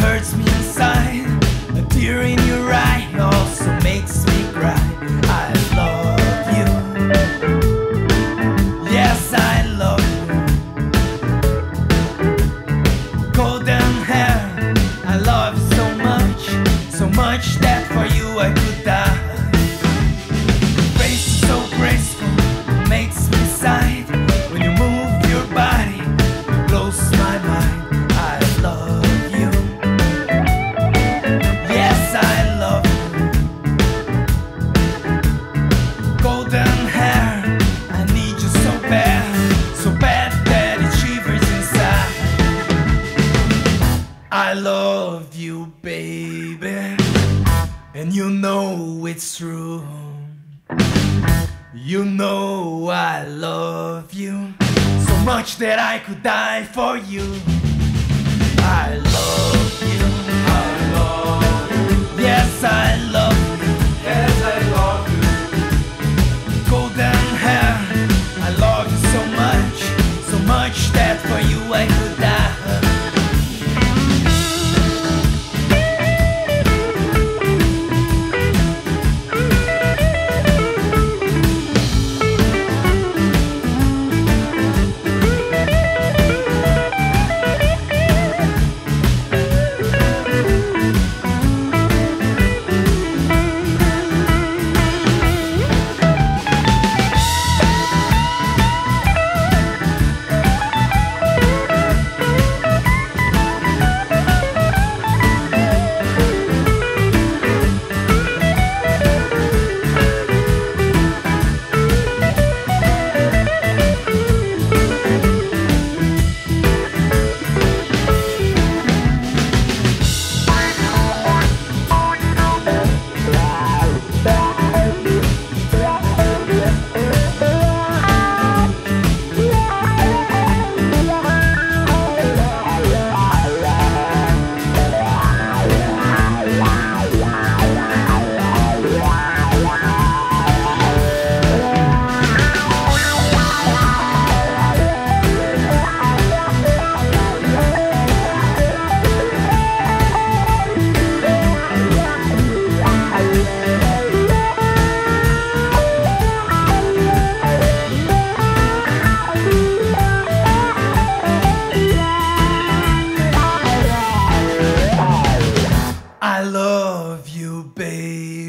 hurts me. I love you, baby, and you know it's true. You know I love you so much that I could die for you.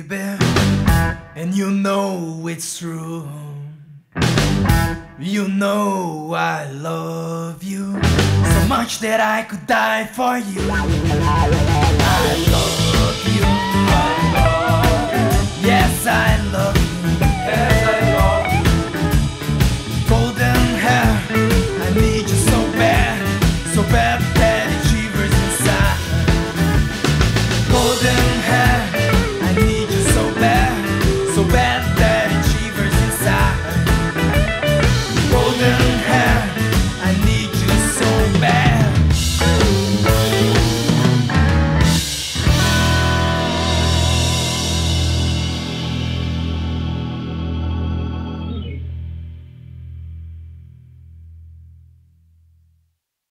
Baby, and you know it's true. You know I love you so much that I could die for you. I love